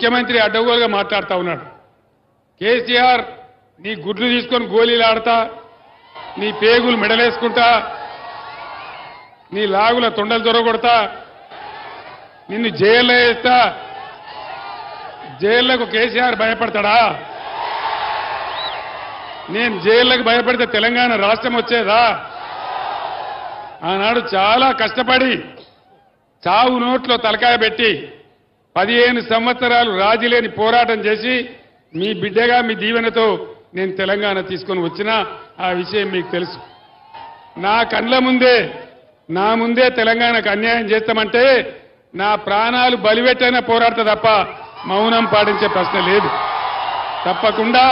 ముఖ్యమంత్రి అడ్డగోలుగా మాట్లాడుతూ ఉన్నాడు. కేసీఆర్ నీ గుడ్లు తీసుకొని గోళీలు ఆడతా నీ పేగులు మెడలేసుకుంటా నీ లాగుల తొండలు దొరగొడతా నిన్ను జైల్లో వేస్తా జైళ్ళకు కేసీఆర్ భయపడతాడా? నేను జైళ్ళకు భయపడితే తెలంగాణ రాష్ట్రం వచ్చేదా? ఆనాడు చాలా కష్టపడి చావు నోట్లో తలకాయ పెట్టి పదిహేను సంవత్సరాలు రాజీలేని పోరాటం చేసి మీ బిడ్డగా మీ దీవెనతో నేను తెలంగాణ తీసుకొని వచ్చినా ఆ విషయం మీకు తెలుసు. నా కండ్ల ముందే నా ముందే తెలంగాణకు అన్యాయం చేస్తామంటే నా ప్రాణాలు బలిపెట్టైనా పోరాడతా తప్ప మౌనం పాటించే ప్రశ్న లేదు. తప్పకుండా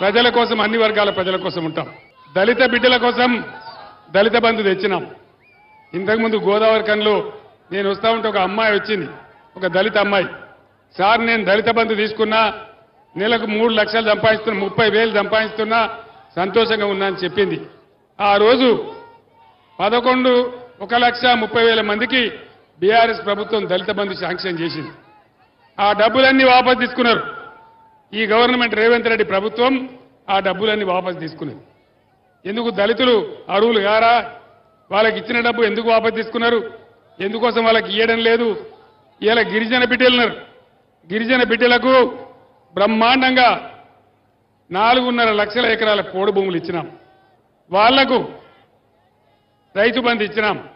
ప్రజల కోసం అన్ని వర్గాల ప్రజల కోసం ఉంటాం. దళిత బిడ్డల కోసం దళిత బంధు తెచ్చినాం. ఇంతకుముందు గోదావరి కన్లో నేను వస్తా ఉంటే ఒక అమ్మాయి వచ్చింది. ఒక దళిత అమ్మాయి. సార్ నేను దళిత బంధు తీసుకున్నా నెలకు మూడు లక్షలు సంపాదిస్తున్నా ముప్పై వేలు సంపాదిస్తున్నా సంతోషంగా ఉన్నా అని చెప్పింది. ఆ రోజు పదకొండు ఒక లక్ష ముప్పై వేల మందికి బీఆర్ఎస్ ప్రభుత్వం దళిత బంధు శాంక్షన్ చేసింది. ఆ డబ్బులన్నీ వాపసు తీసుకున్నారు. ఈ గవర్నమెంట్ రేవంత్ రెడ్డి ప్రభుత్వం ఆ డబ్బులన్నీ వాపసు తీసుకున్నది. ఎందుకు దళితులు అరువులు గారా వాళ్ళకి ఇచ్చిన డబ్బు ఎందుకు వాపసు తీసుకున్నారు? ఎందుకోసం వాళ్ళకి ఇవ్వడం లేదు? ఇలా గిరిజన బిడ్డలున్నారు గిరిజన బిడ్డలకు బ్రహ్మాండంగా నాలుగున్నర లక్షల ఎకరాల పోడు భూములు ఇచ్చినాం. వాళ్ళకు రైతు బంధు ఇచ్చినాం.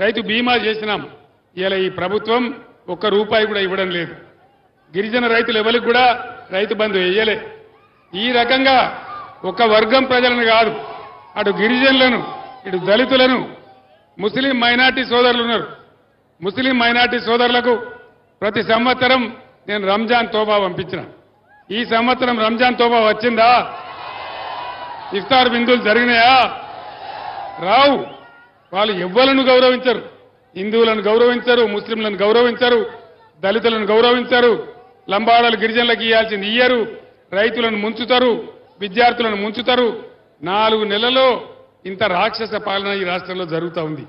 రైతు బీమా చేసినాం. ఇలా ఈ ప్రభుత్వం ఒక్క రూపాయి కూడా ఇవ్వడం లేదు. గిరిజన రైతులు ఎవరికి కూడా రైతు బంధు వేయలే. ఈ రకంగా ఒక వర్గం ప్రజలను కాదు అటు గిరిజనులను ఇటు దళితులను ముస్లిం మైనార్టీ సోదరులు ఉన్నారు. ముస్లిం మైనార్టీ సోదరులకు ప్రతి సంవత్సరం నేను రంజాన్ తోబా పంపించిన. ఈ సంవత్సరం రంజాన్ తోబా వచ్చిందా? ఇఫ్తార్ బిందులు జరిగినాయా? రావు. వాళ్ళు ఎవ్వలను గౌరవించరు. హిందువులను గౌరవించరు ముస్లింలను గౌరవించరు దళితులను గౌరవించరు లంబాడలు గిరిజనులకు ఇవ్వాల్సింది ఇయ్యరు రైతులను ముంచుతారు విద్యార్థులను ముంచుతారు. నాలుగు నెలల్లో ఇంత రాక్షస పాలన ఈ రాష్ట్రంలో జరుగుతూ ఉంది.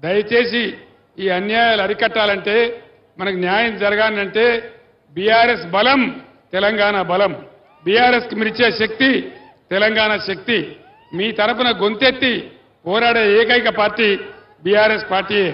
దయచేసి ఈ అన్యాయాలు అరికట్టాలంటే మనకు న్యాయం జరగాలంటే బీఆర్ఎస్ బలం తెలంగాణ బలం. బీఆర్ఎస్కి మీరిచ్చే శక్తి తెలంగాణ శక్తి. మీ తరపున గొంతెత్తి పోరాడే ఏకైక పార్టీ బీఆర్ఎస్ పార్టీయే.